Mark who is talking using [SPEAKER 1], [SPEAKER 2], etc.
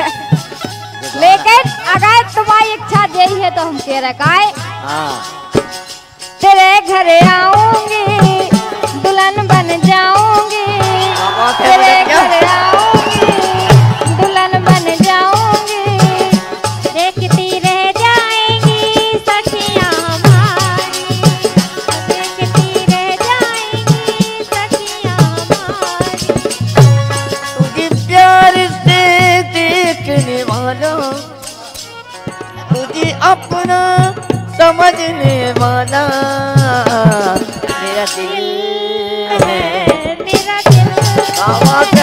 [SPEAKER 1] लेकिन अगर तुम्हारी इच्छा यही है तो हम तेरा रखाए
[SPEAKER 2] हाँ।
[SPEAKER 1] तेरे घरे आऊँगी
[SPEAKER 2] वाला तुझे अपना समझने वाला मेरा दिल है।
[SPEAKER 1] मेरा दिल
[SPEAKER 2] आवाज़